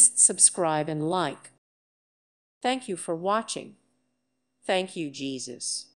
Please subscribe and like. Thank you for watching. Thank you, Jesus.